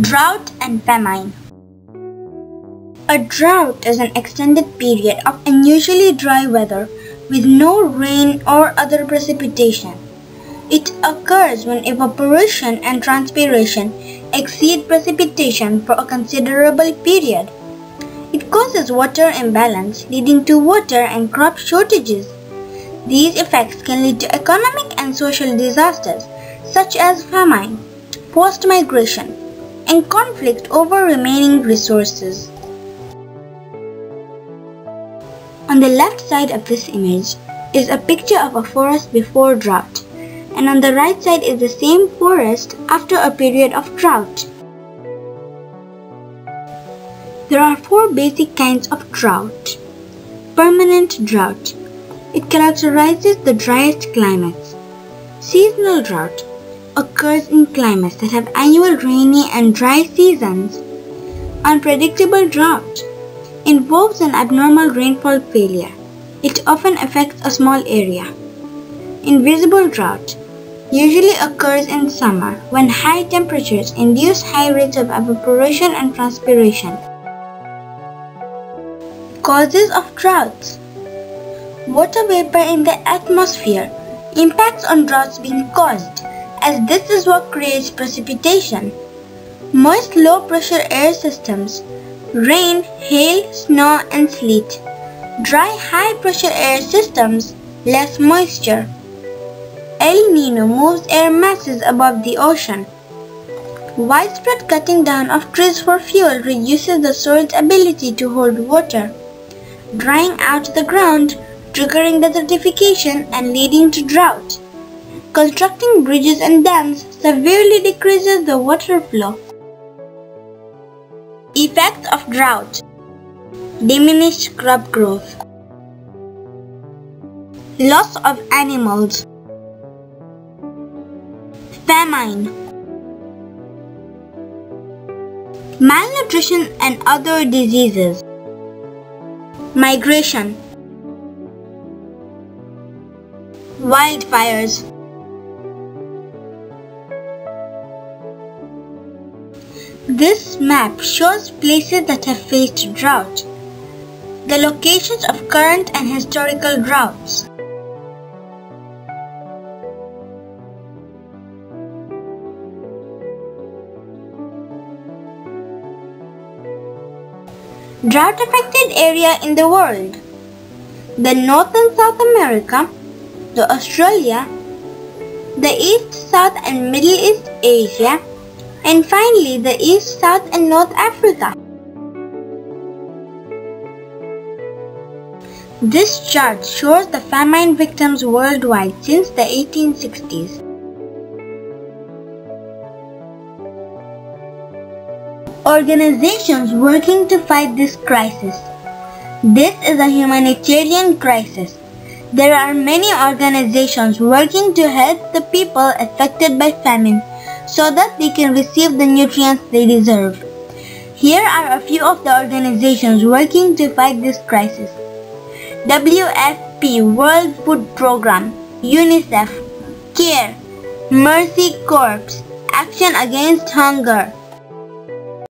Drought and famine. A drought is an extended period of unusually dry weather with no rain or other precipitation. It occurs when evaporation and transpiration exceed precipitation for a considerable period. It causes water imbalance, leading to water and crop shortages. These effects can lead to economic and social disasters such as famine, post-migration, and conflict over remaining resources. On the left side of this image is a picture of a forest before drought, and on the right side is the same forest after a period of drought. There are four basic kinds of drought. Permanent drought. It characterizes the driest climates. Seasonal drought occurs in climates that have annual rainy and dry seasons. Unpredictable drought involves an abnormal rainfall failure. It often affects a small area. Invisible drought usually occurs in summer when high temperatures induce high rates of evaporation and transpiration. Causes of droughts Water vapor in the atmosphere impacts on droughts being caused as this is what creates precipitation. Moist low pressure air systems, rain, hail, snow and sleet. Dry high pressure air systems, less moisture. El Nino moves air masses above the ocean. Widespread cutting down of trees for fuel reduces the soil's ability to hold water, drying out the ground, triggering desertification and leading to drought. Constructing bridges and dams severely decreases the water flow. Effects of drought. Diminished crop growth. Loss of animals. Famine. Malnutrition and other diseases. Migration. Wildfires This map shows places that have faced drought, the locations of current and historical droughts. Drought affected area in the world. The North and South America, the Australia, the East, South and Middle East Asia, and finally the East, South and North Africa. This chart shows the famine victims worldwide since the 1860s. Organizations working to fight this crisis. This is a humanitarian crisis. There are many organizations working to help the people affected by famine so that they can receive the nutrients they deserve. Here are a few of the organizations working to fight this crisis. WFP World Food Program, UNICEF, CARE, Mercy Corps, Action Against Hunger,